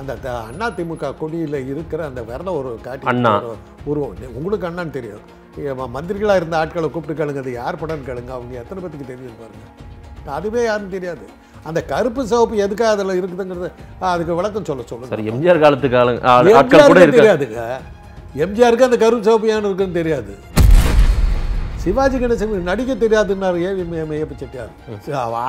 அந்த அண்ணா திமுக கொடியில் இருக்கிற அந்த விரல ஒரு காட்டி அண்ணா. உருவம். உங்களுக்கு அண்ணான்னு தெரியும். மந்திரிகளாக இருந்த ஆட்களை கூப்பிட்டு கேளுங்க. அது யார் படம்னு கேளுங்க. அவங்க எத்தனை பேத்துக்கு தெரியும் பாருங்க. அதுவே யாரும் தெரியாது. அந்த கருப்பு சிவப்பு எதுக்காக அதில் இருக்குதுங்கிறது அதுக்கு விளக்கம் சொல்ல சொல்லுங்க. சரி எம்ஜிஆர் காலத்துக்கு தெரியாதுங்க. எம்ஜிஆருக்கு அந்த கருப்பு சிவப்பு ஏன் இருக்குன்னு தெரியாது. சிவாஜி கணேசன் நடிக்க தெரியாதுன்னாரு ஏவி மேயப்ப செட்டியார்.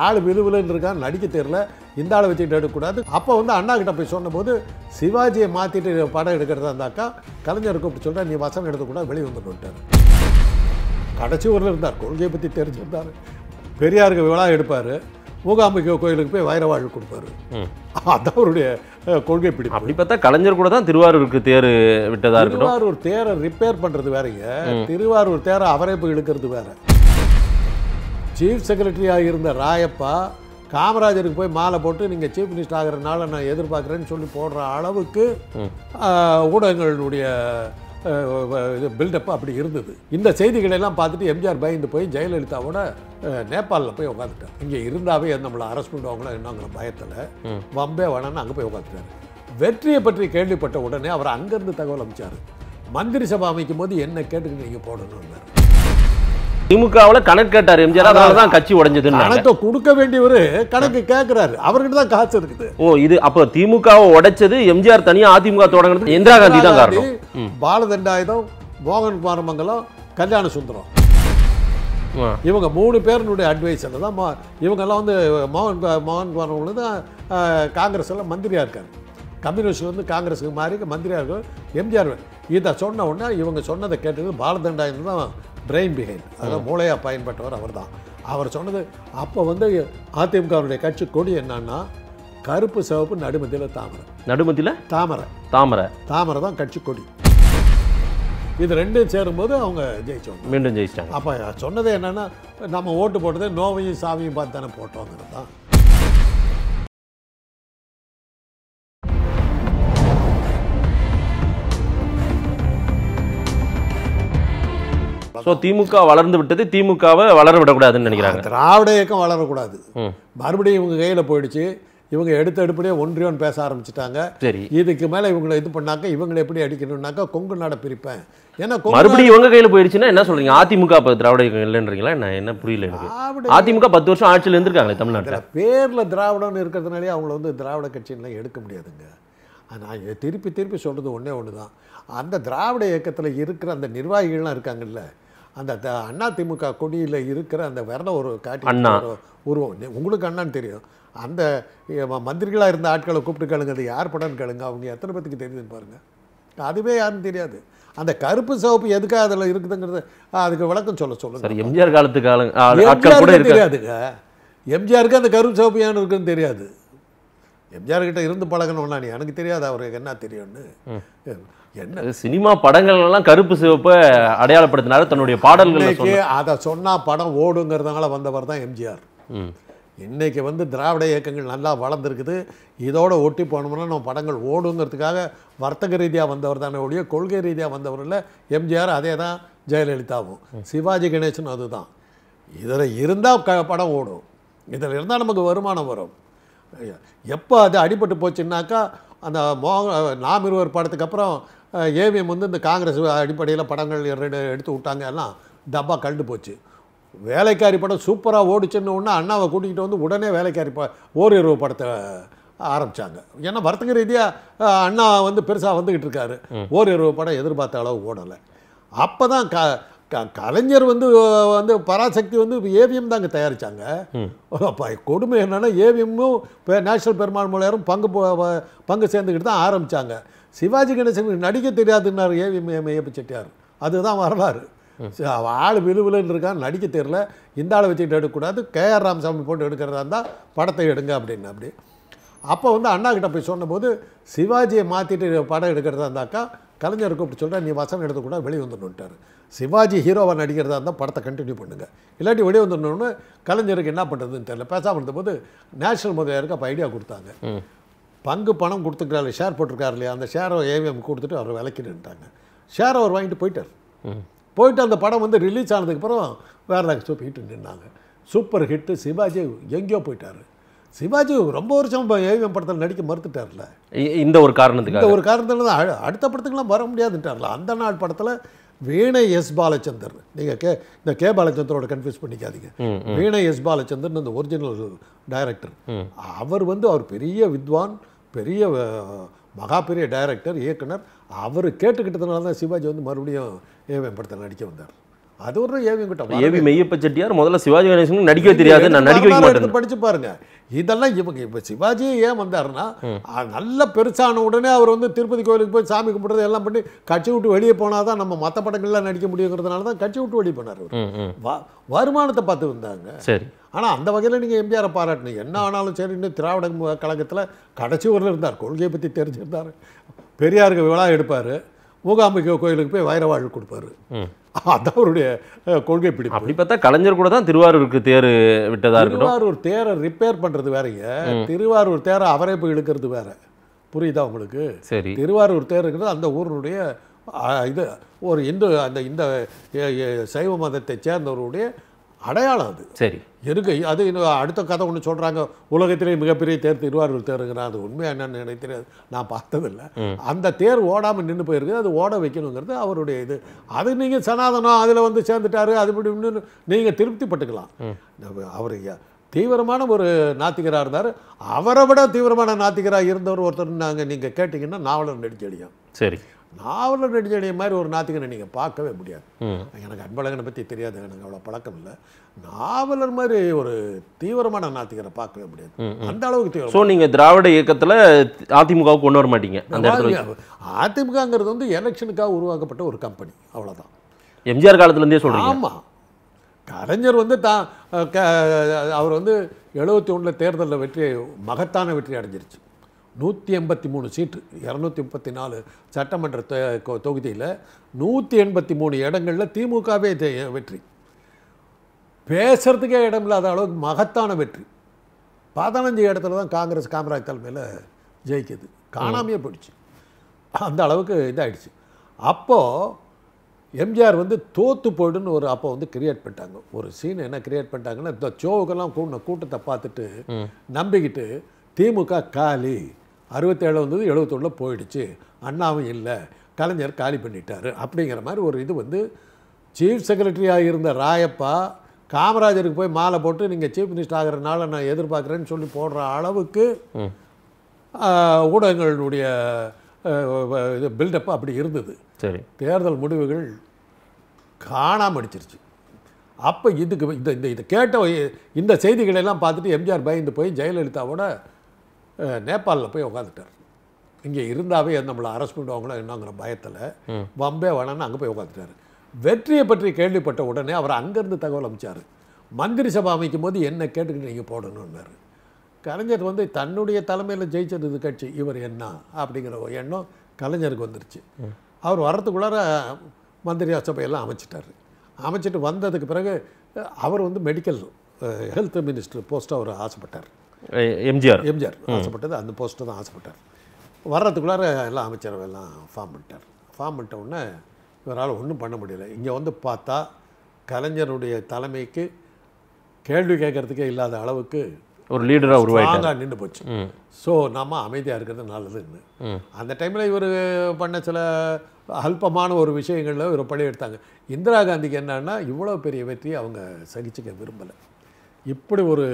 ஆள் விழுவிலுன்னு இருக்கான் நடிக்க தெரியல இந்த ஆளை வச்சுக்கிட்டு எடுக்கக்கூடாது. அப்போ வந்து அண்ணா கிட்ட போய் சொன்னபோது சிவாஜியை மாற்றிட்டு படம் எடுக்கிறதா இருந்தாக்கா கலைஞர் கூப்பிட்டு சொல்கிறேன் நீ வசனம் எடுக்கக்கூடாது வெளியே வந்துட்டார். கடைசி ஊரில் இருந்தார் கொள்கையை பற்றி தெரிஞ்சிருந்தார். பெரியாருக்கு விழா எடுப்பார். மூகாம்பிகை கோயிலுக்கு போய் வைரவாழ் கொடுப்பாரு. அதான் அவருடைய கொள்கை பிடிப்பு. அப்படி பார்த்தா கலைஞர் கூட தான் திருவாரூருக்கு தேர் விட்டதா இருக்கட்டும். திருவாரூர் தேரை ரிப்பேர் பண்றது வேறங்க. திருவாரூர் தேரை அவரே போய் இழுக்கிறது வேற. சீஃப் செக்ரட்டரியாக இருந்த ராயப்பா காமராஜருக்கு போய் மாலை போட்டு நீங்கள் சீஃப் மினிஸ்டர் ஆகிறனால நான் எதிர்பார்க்குறேன்னு சொல்லி போடுற அளவுக்கு ஆஹ், ஊடகங்களுடைய பில்டப் அப்படி இருந்தது. இந்த செய்திகளை எல்லாம் பார்த்துட்டு எம்ஜிஆர் பயந்து போய் ஜெயலலிதாவோட நேபாளில் போய் உட்காந்துட்டார் இங்கே இருந்தாவே நம்மளை அரெஸ்ட் பண்ணுவாங்களோ என்னங்கிற பயத்தில் வம்பே வேணான்னு அங்கே போய் உட்காந்துட்டார் வெற்றியை பற்றி கேள்விப்பட்ட உடனே அவர் அங்கேருந்து தகவல் அமைச்சார். மந்திரி சபை அமைக்கும் போது என்ன கேட்டுக்கு நீங்கள் போடணும்னாரு. திமுகவுல கணக்கு கேட்டார் எம்ஜிஆர். அதனால தான் கட்சி உடைஞ்சதுன்னு கணக்கை கொடுக்க வேண்டியவர் கணக்கு கேட்குறாரு அவர்கிட்ட தான் காசு இருக்குது. ஓ இது அப்போ திமுகவை உடைச்சது எம்ஜிஆர் தனியா அதிமுக தொடங்குறது? இந்திரா காந்தி தான் காரணம். பாலதண்டாயுதம் மோகன் குமாரமங்கலம் கல்யாண சுந்தரம். இவங்க மூணு பேருனுடைய அட்வைஸில் தான் இவங்கெல்லாம் வந்து மோகன் மோகன் தான் ஆஹ், காங்கிரஸ்ல மந்திரியாக இருக்காரு. கம்யூனிஸ்ட் வந்து காங்கிரஸுக்கு மாறி மந்திரியாக இருக்கார் எம்ஜிஆர் இதை சொன்ன உடனே இவங்க சொன்னதை கேட்டது பாலதண்டாயுதம் தான் பிரெயின் பிஹைண்ட் அதாவது மூளையாக பயன்பட்டவர் அவர் தான் அவர் சொன்னது அப்போ வந்து அதிமுகவுடைய கட்சி கொடி என்னன்னா கருப்பு சிவப்பு நடுமத்தியில் தாமரை. நடுமத்தில தாமரை. தாமரை. தாமரை தான் கட்சி கொடி. இது ரெண்டும் சேரும்போது அவங்க ஜெயிச்சவங்க. மீண்டும் ஜெயிச்சிட்டாங்க. அப்போ சொன்னது என்னன்னா நம்ம ஓட்டு போட்டது நோவையும் சாமியும் பார்த்து தானே போட்டோங்கிறது தான். ஸோ திமுக வளர்ந்து விட்டது திமுகவை வளர விடக்கூடாதுன்னு நினைக்கிறாங்க. திராவிட இயக்கம் வளரக்கூடாது. மறுபடியும் இவங்க கையில் போயிடுச்சு. இவங்க எடுத்த எடுப்படியே ஒன்றியோன்னு பேச ஆரம்பிச்சிட்டாங்க. சரி. இதுக்கு மேலே இவங்களை இது பண்ணாக்க இவங்களை எப்படி அடிக்கணும்னாக்கா கொங்கு நாடை பிரிப்பேன். ஏன்னா மறுபடியும் இவங்க கையில போயிடுச்சுன்னா என்ன சொல்றீங்க? அதிமுக இப்ப திராவிட இயக்கம் இல்லைன்றீங்களா? என்ன என்ன புரியல எனக்கு. அதிமுக பத்து வருஷம் ஆட்சியில் இருந்திருக்காங்களே தமிழ்நாட்டில். பேரில் திராவிடம்னு இருக்கிறதுனாலே அவங்கள வந்து திராவிட கட்சின்லாம் எடுக்க முடியாதுங்க. நான் திருப்பி திருப்பி சொல்கிறது ஒன்றே ஒன்று தான் அந்த திராவிட இயக்கத்தில் இருக்கிற அந்த நிர்வாகிகள்லாம் இருக்காங்கல்ல அந்த அண்ணா திமுக கொடியில் இருக்கிற அந்த விரல ஒரு காட்டி அண்ணா. உருவம். உங்களுக்கு அண்ணான்னு தெரியும். அந்த மந்திரிகளாக இருந்த ஆட்களை கூப்பிட்டு கேளுங்க. அது யார் படம்னு கேளுங்க. அவங்க எத்தனை பேத்துக்கு தெரியுதுன்னு பாருங்கள் அதுவே யாரும் தெரியாது. அந்த கருப்பு சிவப்பு எதுக்காக அதில் இருக்குதுங்கிறது அதுக்கு விளக்கம் சொல்ல சொல்லுங்க. சரி எம்ஜிஆர் எம்ஜிஆருக்கு இருக்க தெரியாதுங்க. எம்ஜிஆருக்கு அந்த கருப்பு சிவப்பு ஏன் இருக்குன்னு தெரியாது. எம்ஜிஆர் கிட்ட இருந்து பழகணும்னா நீ எனக்கு தெரியாது? அவருக்கு என்ன தெரியும்னு? என்ன? சினிமா படங்கள் எல்லாம் கருப்பு சிவப்பை அடையாளப்படுத்தினாரு தன்னுடைய பாடல்கள் இன்னைக்கு அதை சொன்னா படம் ஓடுங்கிறதுனால வந்தவர் தான் எம்ஜிஆர். இன்னைக்கு வந்து திராவிட இயக்கங்கள் நல்லா வளர்ந்துருக்குது. இதோட ஒட்டி போனோம்னா நம்ம படங்கள் ஓடுங்கிறதுக்காக வர்த்தக ரீதியாக வந்தவர் தானே ஒழிய கொள்கை ரீதியாக வந்தவர் இல்லை. எம்ஜிஆர் அதே தான் ஜெயலலிதாவும். சிவாஜி கணேசன் அதுதான். இதில் இருந்தால் க படம் ஓடும். இதில் இருந்தால் நமக்கு வருமானம் வரும். எப்போ அது அடிபட்டு போச்சுன்னாக்கா அந்த மோ நாம் இருவர் படத்துக்கு அப்புறம் ஏவிஎம் வந்து இந்த காங்கிரஸ் அடிப்படையில் படங்கள் எடுத்து விட்டாங்க. எல்லாம் டப்பா கண்டு போச்சு. வேலைக்காரி படம் சூப்பராக ஓடிச்சுன்னு உடனே அண்ணாவை கூட்டிகிட்டு வந்து உடனே வேலைக்காரி ப ஓரிரவு படத்தை ஆரம்பித்தாங்க ஏன்னா வர்த்தக ரீதியாக அண்ணா வந்து பெருசாக வந்துக்கிட்டு இருக்காரு. ஓரிரவு படம் எதிர்பார்த்த அளவு ஓடலை. அப்போ தான் க- கலைஞர் வந்து வந்து பராசக்தி வந்து ஏவிஎம் தாங்க தயாரிச்சாங்க. அப்ப கொடுமை என்னன்னா ஏவிஎம்மும் இப்போ நேஷனல் பெருமாள் மூலையாரும் பங்கு பங்கு சேர்ந்துக்கிட்டு தான் ஆரம்பிச்சாங்க. சிவாஜி கணேசனுக்கு நடிக்க தெரியாதுன்னாரு ஏவிஎம் ஐயப்ப செட்டியார். அதுதான் வரலாறு. ஆள் விழுவிலுன்னு இருக்கான் நடிக்க தெரியல. இந்த ஆளை வச்சுக்கிட்டு எடுக்கக்கூடாது. கேஆர் ராமசாமி போட்டு எடுக்கிறதா இருந்தால் படத்தை எடுங்க அப்படின்னு அப்படி. அப்போ வந்து அண்ணா கிட்ட போய் சொன்னபோது சிவாஜியை மாற்றிட்டு படம் எடுக்கிறதா இருந்தாக்கா கலைஞர் கூப்பிட்டு சொல்கிறேன் நீ வசனம் எடுத்துக்கூட வெளியே வந்துடணுன்ட்டார் சிவாஜி ஹீரோவை நடிக்கிறதா இருந்தால் படத்தை கண்டினியூ பண்ணுங்க. இல்லாட்டி வெளியே வந்துடணுன்னு கலைஞருக்கு என்ன பண்ணுறதுன்னு தெரியல. பேசாமல் இருந்தபோது நேஷனல் முதலியாருக்கு அப்போ ஐடியா கொடுத்தாங்க. பங்கு பணம் கொடுத்துருக்காரு ஷேர் போட்டிருக்காரு இல்லையா அந்த ஷேரை ஏவிஎம் கொடுத்துட்டு அவர் விலைக்கு நின்ட்டாங்க ஷேர் அவர் வாங்கிட்டு போயிட்டார். போயிட்டு அந்த படம் வந்து ரிலீஸ் ஆனதுக்கு அப்புறம் வேற சூப்பர் ஹிட் நின்னாங்க. சூப்பர் ஹிட்டு சிவாஜி எங்கேயோ போயிட்டார். சிவாஜி ரொம்ப வருஷம் ஏவிஎம் படத்தில் நடிக்க மறுத்துட்டார்ல. இந்த ஒரு இந்த காரணத்துக்காக ஒரு காரணத்தில் தான் அடுத்த படத்துக்குலாம் வர முடியாதுன்ட்டார்ல. அந்த நாள் படத்தில் வீணை எஸ் பாலச்சந்தர். நீங்கள் கே இந்த கே பாலச்சந்தரோட கன்ஃபியூஸ் பண்ணிக்காதீங்க. வீணை எஸ் பாலச்சந்தர்னு இந்த ஒரிஜினல் டைரக்டர் அவர் வந்து அவர் பெரிய வித்வான் பெரிய மகா பெரிய டைரக்டர் இயக்குனர். அவர் கேட்டுக்கிட்டதுனால தான் சிவாஜி வந்து மறுபடியும் ஏவிஎம் படத்தில் நடிக்க வந்தார். அது ஒரு ஏவிஎம் கிட்ட ஏவி மெய்யப்ப செட்டியார் முதல்ல சிவாஜி கணேசனுக்கு நடிக்கவே தெரியாது நான் நடிக்க வைக்க மாட்டேன். படிச்சு பாருங்க. இதெல்லாம் இவங்க இப்போ சிவாஜி ஏன் வந்தாருன்னா நல்ல பெருசான உடனே அவர் வந்து திருப்பதி கோயிலுக்கு போய் சாமி கும்பிட்றது எல்லாம் பண்ணி கட்சி விட்டு வெளியே போனால் தான் நம்ம மற்ற படங்கள்லாம் நடிக்க முடியுங்கிறதுனால தான் கட்சி விட்டு வெளியே போனார் வருமானத்தை பார்த்து வந்தாங்க. சரி. ஆனால் அந்த வகையில் நீங்கள் எம்ஜிஆரை பாராட்டணும். என்ன ஆனாலும் சரி இன்னும் திராவிட கழகத்தில் கடைசி வரல இருந்தார். கொள்கையை பற்றி தெரிஞ்சிருந்தார். பெரியாருக்கு விழா எடுப்பார். மூகாம்பிகை கோயிலுக்கு போய் வைரவாழ் கொடுப்பாரு. அதான் அவருடைய கொள்கை பிடிப்பு. அப்படி பார்த்தா கலைஞர் கூட தான் திருவாரூருக்கு தேர் விட்டதா இருக்கட்டும். திருவாரூர் தேரை ரிப்பேர் பண்றது வேறங்க. திருவாரூர் தேரை அவரே போய் இழுக்கிறது வேற. புரியுதா உங்களுக்கு? சரி. திருவாரூர் தேருங்கிறது அந்த ஊரினுடைய ஆ, இது ஒரு இந்து அந்த இந்த சைவ மதத்தை சேர்ந்தவருடைய அடையாளம் அது. சரி. இருக்கு அது இன்னும் அடுத்த கதை ஒன்று சொல்கிறாங்க உலகத்திலே மிகப்பெரிய தேர் திருவாரூர் தேருங்கிறான். அது உண்மையா என்னன்னு எனக்கு தெரியாது. நான் பார்த்ததில்ல. அந்த தேர் ஓடாமல் நின்று போயிருக்கு. அது ஓட வைக்கணுங்கிறது அவருடைய இது. அது நீங்கள் சனாதனம் அதில் வந்து சேர்ந்துட்டாரு அது இப்படி இன்னும் நீங்கள் திருப்திப்பட்டுக்கலாம். அவர் தீவிரமான ஒரு நாத்திகராக இருந்தார். அவரை விட தீவிரமான நாத்திகராக இருந்தவர் ஒருத்தர் நாங்கள் நீங்கள் கேட்டிங்கன்னா நாவலர் நெடுஞ்செழியன். சரி. நாவலர் நெடுஞ்செழியன் மாதிரி ஒரு நாத்திகனை நீங்கள் பார்க்கவே முடியாது. எனக்கு அன்பழகனை பற்றி தெரியாது எனக்கு அவ்வளோ பழக்கம் இல்லை. நாவலர் மாதிரி ஒரு தீவிரமான நாத்திகரை பார்க்கவே முடியாது. அந்த அளவுக்கு ஸோ தீவிரம் நீங்க திராவிட இயக்கத்துல அதிமுகவுக்கு கொண்டு வர மாட்டீங்க அந்த அதிமுகங்கிறது வந்து எலெக்ஷனுக்காக உருவாக்கப்பட்ட ஒரு கம்பெனி. அவ்வளோதான் எம்ஜிஆர் காலத்துல இருந்தே சொல்றீங்க. ஆமாம் கலைஞர் வந்து தான் அவர் வந்து எழுபத்தி ஒன்றில் தேர்தலில் வெற்றி மகத்தான வெற்றி அடைஞ்சிருச்சு. நூற்றி எண்பத்தி மூணு சீட்டு இரநூத்தி முப்பத்தி நாலு சட்டமன்ற தொகுதியில் நூற்றி எண்பத்தி மூணு இடங்களில் திமுகவே வெற்றி. பேசுறதுக்கே இடம் இல்லாத அளவுக்கு மகத்தான வெற்றி. பதினஞ்சு இடத்துல தான் காங்கிரஸ் காமராஜ் தலைமையில் ஜெயிக்குது. காணாமையே போயிடுச்சு. அந்த அளவுக்கு இதாயிடுச்சு. அப்போது எம்ஜிஆர் வந்து தோத்து போயிடுன்னு ஒரு அப்போ வந்து கிரியேட் பண்ணிட்டாங்க. ஒரு சீன் என்ன கிரியேட் பண்ணிட்டாங்கன்னா இந்த சோவுக்கெல்லாம் கூட்டின கூட்டத்தை பார்த்துட்டு நம்பிக்கிட்டு திமுக காலி. அறுபத்தேழு வந்தது எழுபத்தொன்னில் போயிடுச்சு. அண்ணாவும் இல்லை. கலைஞர் காலி பண்ணிட்டாரு. அப்படிங்கிற மாதிரி ஒரு இது வந்து சீஃப் செக்ரட்டரியாக இருந்த ராயப்பா காமராஜருக்கு போய் மாலை போட்டு நீங்கள் சீஃப் மினிஸ்டர் ஆகிறனால நான் எதிர்பார்க்குறேன்னு சொல்லி போடுற அளவுக்கு ஊடகங்களுடைய இது பில்டப் அப்படி இருந்தது. சரி. தேர்தல் முடிவுகள் காணாம அடிச்சிருச்சு. அப்போ இதுக்கு இந்த இந்த இதை கேட்ட இந்த செய்திகளை எல்லாம் பார்த்துட்டு எம்ஜிஆர் பயந்து போய் ஜெயலலிதாவோட நேபாளில் போய் உட்காந்துட்டார் இங்கே இருந்தாவே நம்மளை அரெஸ்ட் பண்ணுவாங்களோ என்னங்கிற பயத்தில் பம்பே வேணான்னு அங்கே போய் உட்காந்துட்டார் வெற்றியை பற்றி கேள்விப்பட்ட உடனே அவர் அங்கேருந்து தகவல் அனுப்பிச்சார் மந்திரி சபை அமைக்கும் போது என்ன கேட்டுக்கிட்டு நீங்கள் போடணும்னாரு. கலைஞர் வந்து தன்னுடைய தலைமையில் ஜெயிச்சது கட்சி இவர் என்ன அப்படிங்கிற ஒரு எண்ணம் கலைஞருக்கு வந்துருச்சு. அவர் வர்றதுக்குள்ளார மந்திரி சபையெல்லாம் அமைச்சிட்டாரு. அமைச்சிட்டு வந்ததுக்கு பிறகு அவர் வந்து மெடிக்கல் ஹெல்த் மினிஸ்டர் போஸ்ட் அவர் ஆசைப்பட்டார். எம்ஜிஆர். எம்ஜிஆர். ஆசைப்பட்டது. அந்த போஸ்ட்டு தான் ஆசைப்பட்டார். வர்றதுக்குள்ளார எல்லாம் அமைச்சரவை எல்லாம் ஃபார்ம் பண்ணிட்டார். ஃபார்ம் பண்ணிட்ட உடனே இவரால் ஒன்றும் பண்ண முடியல. இங்கே வந்து பார்த்தா கலைஞருடைய தலைமைக்கு கேள்வி கேட்கறதுக்கே இல்லாத அளவுக்கு ஒரு லீடரா உருவாயிட்டார். ஸ்ட்ராங்காக நின்று போச்சு ஸோ நாம அமைதியாக இருக்கிறது நல்லதுன்னு. அந்த டைமில் இவர் பண்ண சில அல்பமான ஒரு விஷயங்களில் இவர் பழி எடுத்தாங்க இந்திரா காந்திக்கு என்னன்னா இவ்வளோ பெரிய வெற்றியை அவங்க சகிச்சுக்க விரும்பலை. இப்படி ஒரு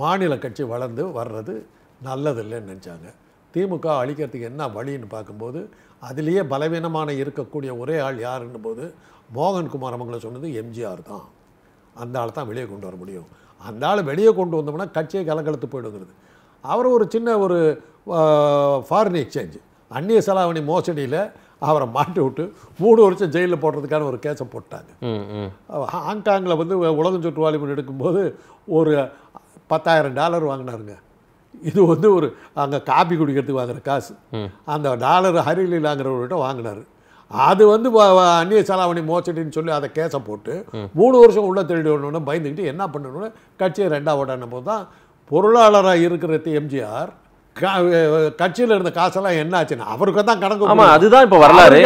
மாநில கட்சி வளர்ந்து வர்றது நல்லதில்லைன்னு நினச்சாங்க. திமுக அழிக்கிறதுக்கு என்ன வழின்னு பார்க்கும்போது அதுலேயே பலவீனமான இருக்கக்கூடிய ஒரே ஆள் யாருன்னும் போது மோகன்குமார் அவங்கள சொன்னது எம்ஜிஆர் தான். அந்த ஆளை தான் வெளியே கொண்டு வர முடியும். அந்த ஆள் வெளியே கொண்டு வந்தோம்னா கட்சியை கலக்கலத்து போயிடுங்கிறது. அவர் ஒரு சின்ன ஒரு ஃபாரின் எக்ஸ்சேஞ்ச் அந்நிய செலாவணி மோசடியில் அவரை மாட்டி விட்டு மூணு வருஷம் ஜெயிலில் போடுறதுக்கான ஒரு கேஸை போட்டாங்க. ஹாங்காங்கில் வந்து உலகம் சுற்று வாலிபன் எடுக்கும்போது ஒரு பத்தாயிரம் டாலர் வாங்கினாருங்க. இது வந்து ஒரு அங்கே காபி குடிக்கிறதுக்கு வாங்குற காசு. அந்த டாலர் ஹரிலீலாங்கிறவர்கிட்ட வாங்கினார். அது வந்து அந்நிய செலாவணி மோசடின்னு சொல்லி அதை கேஸை போட்டு மூணு வருஷம் உள்ள திருடி வரணும்னு பயந்துக்கிட்டு என்ன பண்ணணும்னு கட்சியை ரெண்டாவது போது தான் பொருளாளராக இருக்கிற எம்ஜிஆர் கட்சியில் இருந்த காசெல்லாம் என்ன ஆச்சுன்னு அவருக்கு தான் கணக்கு ஆமா அதுதான் இப்ப வரலாறு.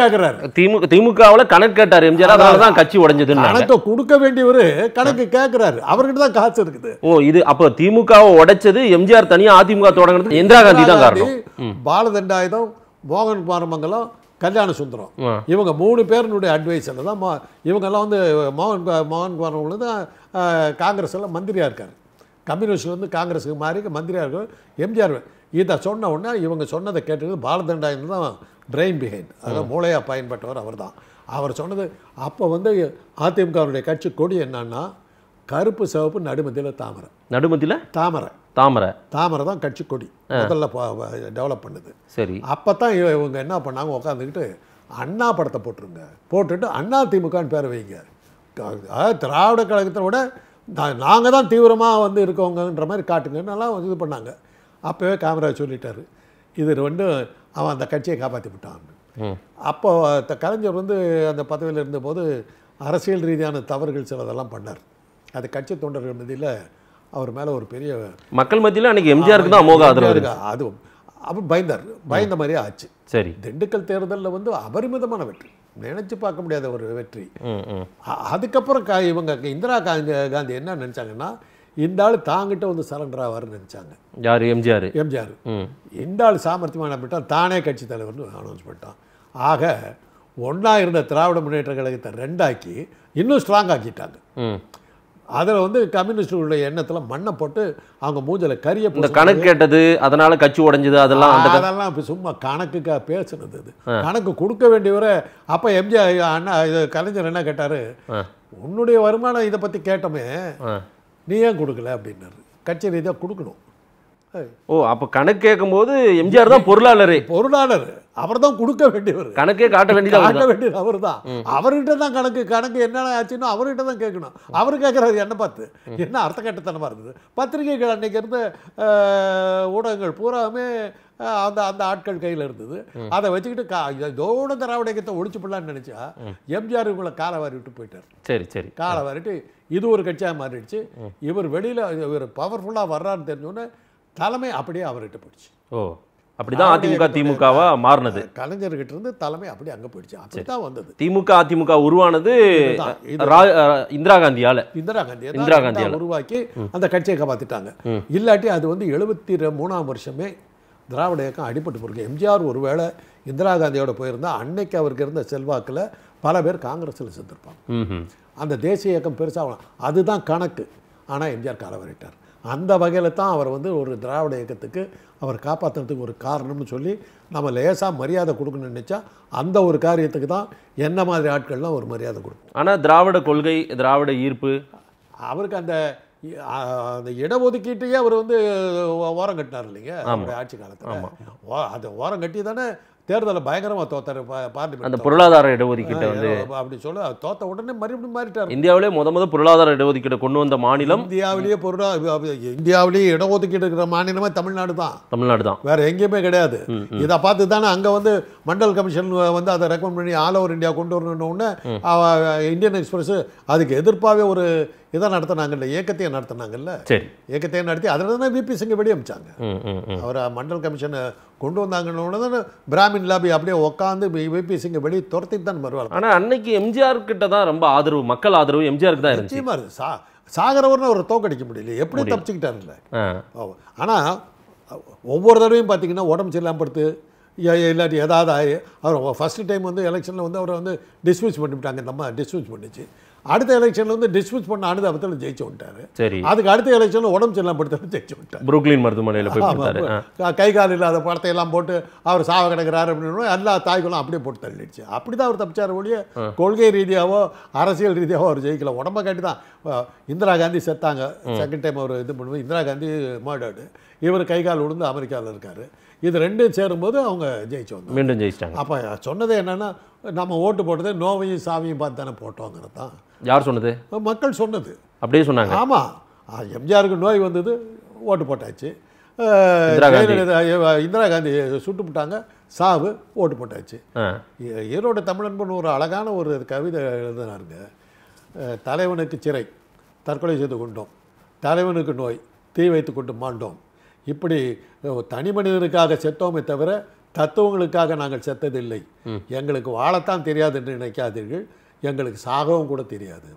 திமுக திமுகவுல கணக்கு கேட்டார் எம்ஜிஆர். அதனால தான் கட்சி உடைஞ்சதுன்னு கணக்கை கொடுக்க வேண்டியவர் கணக்கு கேட்கிறாரு அவர்கிட்ட தான் காசு இருக்குது. ஓ இது அப்போ திமுகவை உடைச்சது எம்ஜிஆர் தனியா அதிமுக தொடங்குறதுக்கு இந்திரா காந்தி தான் காரணம். பாலதண்டாயுதம் மோகன் குமாரமங்கலம் கல்யாண சுந்தரம். இவங்க மூணு பேருனுடைய அட்வைஸில் தான் இவங்கெல்லாம் வந்து மோகன் மோகன் குமாரமங்கலம் தான் காங்கிரஸில் மந்திரியாக இருக்கார். கம்யூனிஸ்ட் வந்து காங்கிரஸுக்கு மாறி மந்திரியாக இருக்கார். எம்ஜிஆர் இதை சொன்ன உடனே இவங்க சொன்னதை கேட்டது பாலதண்டாயுதம் தான் பிரெயின் பிஹைண்ட் அதாவது மூளையாக பயன்பட்டவர் அவர் தான் அவர் சொன்னது அப்போ வந்து அதிமுகவுடைய கட்சி கொடி என்னன்னா கருப்பு சிவப்பு நடுமத்தியில் தாமரை. நடுமத்தில தாமரை. தாமரை. தாமரை தான் கட்சி கொடி. முதல்ல டெவலப் பண்ணுது. சரி. அப்போ தான் இவங்க என்ன பண்ணாங்க உட்காந்துக்கிட்டு அண்ணா படத்தை போட்டுருங்க. போட்டுட்டு அண்ணா திமுகன்னு பேரை வைங்க. அதாவது திராவிட கழகத்தை விட நாங்கள் தான் தீவிரமாக வந்து இருக்கவங்கன்ற மாதிரி காட்டுங்கன்னெல்லாம் இது பண்ணாங்க. அப்போவே காமராஜ் சொல்லிட்டாரு. இது ரெண்டும் அவன் அந்த கட்சியை காப்பாற்றி விட்டான். அப்போ கலைஞர் வந்து அந்த பதவியில் இருந்தபோது அரசியல் ரீதியான தவறுகள் சிலதெல்லாம் பண்ணார். அது கட்சி தொண்டர்கள் மத்தியில் அவர் மேலே ஒரு பெரிய மக்கள் மத்தியில அன்னைக்கு எம்ஜிஆருக்கு தான் அமோக ஆதரவு. அது அப்போ பயந்தார். பயந்த மாதிரியே ஆச்சு. சரி. திண்டுக்கல் தேர்தலில் வந்து அபரிமிதமான வெற்றி. நினைச்சு பார்க்க முடியாத ஒரு வெற்றி. அதுக்கப்புறம் இவங்க இந்திரா காந்தி காந்தி என்ன நினச்சாங்கன்னா இந்த ஆள் தாங்கிட்ட வந்து சரண்டர் ஆவார்னு நினச்சாங்க. யாரு? எம்ஜிஆர். எம்ஜிஆர். இந்த ஆள் சாமர்த்தியமான போட்டால் தானே கட்சி தலைவர்னு அனௌன்ஸ் பண்ணிட்டான். ஆக ஒன்றா இருந்த திராவிட முன்னேற்ற கழகத்தை ரெண்டாக்கி இன்னும் ஸ்ட்ராங் ஆக்கிட்டாங்க. அதில் வந்து கம்யூனிஸ்டுடைய எண்ணத்தில் மண்ணை போட்டு அவங்க மூஞ்சில கரிய இந்த கணக்கு கேட்டது அதனால கட்சி உடைஞ்சது அதெல்லாம் அதெல்லாம் இப்போ சும்மா கணக்குக்காக பேசுனது இது கணக்கு கொடுக்க வேண்டியவரை அப்போ எம்ஜிஆர் அண்ணா இது கலைஞர் என்ன கேட்டார். உன்னுடைய வருமானம் இதை பற்றி கேட்டோமே. நீ ஏன் கொடுக்கல அப்படின்னாரு. கட்சி ரீதியாக கொடுக்கணும். ஓ அப்ப கணக்கு கேட்கும்போது எம்ஜிஆர் தான் பொருளாளர். பொருளாளர். அவர் தான் கொடுக்க வேண்டியவர். கணக்கே காட்ட வேண்டியது காட்ட வேண்டியது அவர் தான். அவர்கிட்ட தான் கணக்கு கணக்கு என்னென்ன ஆச்சுன்னு அவர்கிட்ட தான் கேட்கணும். அவர் கேட்குறாரு என்ன பார்த்து? என்ன அர்த்த கட்டத்தனமாக இருந்தது? பத்திரிகைகள் அன்னைக்கு இருந்த ஊடகங்கள் பூராமே அந்த அந்த ஆட்கள் கையில் இருந்தது. அதை வச்சுக்கிட்டு கா இதோட திராவிட இயக்கத்தை ஒழிச்சு போடலான்னு நினச்சா எம்ஜிஆர் இவங்களை காலை வாரி விட்டு போயிட்டார். சரி சரி. காலை வாரிட்டு இது ஒரு கட்சியாக மாறிடுச்சு. இவர் வெளியில் இவர் பவர்ஃபுல்லாக வர்றான்னு தெரிஞ்சோன்னே தலைமை அப்படியே அவர்கிட்ட போயிடுச்சு. ஓ அப்படிதான் அதிமுக திமுகவா மாறினது? கலைஞர்கிட்ட இருந்து தலைமை அப்படியே அங்கே போயிடுச்சு. அப்படி தான் வந்தது. திமுக அதிமுக உருவானது இந்திரா காந்தியால. இந்திரா காந்தி இந்திரா காந்தியால. உருவாக்கி அந்த கட்சியை காப்பாத்திட்டாங்க. இல்லாட்டி அது வந்து எழுபத்தி மூணாம் வருஷமே திராவிட இயக்கம் அடிபட்டு போயிருக்கு. எம்ஜிஆர் ஒருவேளை இந்திரா காந்தியோட போயிருந்தா அன்னைக்கு அவருக்கு இருந்த செல்வாக்கில் பல பேர் காங்கிரஸில் செத்துருப்பாங்க. ம் அந்த தேசிய இயக்கம் பெருசாக அதுதான் கணக்கு. ஆனால் எம்ஜிஆர் கால வரைட்டார் அந்த வகையில் தான் அவர் வந்து ஒரு திராவிட இயக்கத்துக்கு அவர் காப்பாற்றுறதுக்கு ஒரு காரணம்னு சொல்லி நம்ம லேசாக மரியாதை கொடுக்கணும்னு நினச்சா அந்த ஒரு காரியத்துக்கு தான் என்ன மாதிரி ஆட்கள்லாம் ஒரு மரியாதை கொடுப்போம் ஆனா திராவிட கொள்கை திராவிட ஈர்ப்பு? அவருக்கு அந்த அந்த இடஒதுக்கீட்டையே அவர் வந்து ஓரம் கட்டினார் இல்லைங்க அவருடைய ஆட்சி காலத்தில். அது ஓரம் கட்டி தானே தேர்தலில் பயங்கரமாக தோத்தார் அந்த பார்லிமெண்ட் பொருளாதார இடஒதுக்கீட்டை வந்து அப்படி சொல்ல தோத்த உடனே மறுபடியும் மாறிட்டார். இந்தியாவிலே முத முத பொருளாதார இடஒதுக்கீட்டை கொண்டு வந்த மாநிலம் இந்தியாவிலேயே பொருளா இந்தியாவிலேயே இடஒதுக்கீடு இருக்கிற மாநிலமே தமிழ்நாடு தான். தமிழ்நாடு தான். வேற எங்கேயுமே கிடையாது. இதை பார்த்து தானே அங்கே வந்து மண்டல் கமிஷன் வந்து அதை ரெக்கமெண்ட் பண்ணி ஆல் ஓவர் இந்தியா கொண்டு அவ- இந்தியன் எக்ஸ்பிரஸ் அதுக்கு எதிர்ப்பாகவே ஒரு இதை நடத்தினாங்கல்ல இயக்கத்தையே நடத்தினாங்கல்ல. சரி. இயக்கத்தையே நடத்தி அதில் தானே விபி சிங்கை வெடி அமைச்சாங்க ம் ம் ம். அவர் மண்டல் கமிஷனை கொண்டு வந்தாங்கன்னு உடனே தானே பிராமின் லாபி அப்படியே உட்காந்து விபி சிங்கை வெளியே துரத்திட்டு தான் வருவாங்க ஆனா அன்னைக்கு எம்ஜிஆர் கிட்ட தான் ரொம்ப ஆதரவு மக்கள் ஆதரவு எம்ஜிஆருக்கு தான் இருந்துச்சு. நிச்சயமா இருக்கு சா சாகரவர்னு அவரை தோக்கடிக்க முடியல. எப்படி தப்பிச்சுக்கிட்டாருல்ல. ஆனால் ஒவ்வொரு தடவையும் பார்த்தீங்கன்னா உடம்பு சரியில்லாம படுத்து இல்லாட்டி ஏதாவது ஆகி அவர் ஃபஸ்ட்டு டைம் வந்து எலெக்ஷனில் வந்து அவரை வந்து டிஸ்மிஸ் பண்ணிவிட்டாங்க. நம்ம டிஸ்மிஸ் பண்ணிச்சு. அடுத்த எலெக்ஷனில் வந்து டிஸ்மிஸ் பண்ண அனுதாபத்தில் ஜெயிச்சு விட்டாரு. சரி. அதுக்கு அடுத்த எலெக்ஷனில் உடம்பு சரியில்லாம படுத்து ஜெயிச்சு விட்டார். புரூக்லின் மருத்துவமனையில போய். க- கால் இல்லாத படத்தை எல்லாம் போட்டு அவர் சாவ கிடக்கிறாரு அப்படின்னு எல்லா தாய்களும் அப்படியே போட்டு தள்ளிடுச்சு. அப்படி தான் அவர் தப்பிச்சார் ஒழிய கொள்கை ரீதியாவோ அரசியல் ரீதியாவோ அவர் ஜெயிக்கல. உடம்ப காட்டி தான் இந்திரா காந்தி செத்தாங்க. செகண்ட் டைம் அவர் இது பண்ணுவோம் இந்திரா காந்தி மர்டர்டு இவர் கை கால் விழுந்து அமெரிக்காவில் இருக்காரு. இது ரெண்டும் சேரும்போது அவங்க ஜெயிச்சு வந்தாங்க. மீண்டும் ஜெயிச்சிட்டாங்க. அப்போ சொன்னது என்னன்னா நம்ம ஓட்டு போட்டது நோவையும் சாவியும் பார்த்து தானே போட்டோங்கிறது தான். யார் சொன்னது? மக்கள் சொன்னது. அப்படியே சொன்னாங்க. ஆமாம் எம்ஜிஆருக்கு நோய் வந்தது ஓட்டு போட்டாச்சு. இந்திரா காந்தி. ஜெயலலிதா இந்திரா காந்தி சுட்டு விட்டாங்க சாவு ஓட்டு போட்டாச்சு. ஈரோடு தமிழன்பன் ஒரு அழகான ஒரு கவிதை எழுதினாருங்க தலைவனுக்கு சிறை தற்கொலை செய்து கொண்டோம். தலைவனுக்கு நோய் தீ வைத்து கொண்டு மாண்டோம். இப்படி தனி மனிதனுக்காக செத்தோமே தவிர தத்துவங்களுக்காக நாங்கள் செத்ததில்லை. எங்களுக்கு வாழத்தான் தெரியாது என்று நினைக்காதீர்கள். எங்களுக்கு சாகவும் கூட தெரியாது.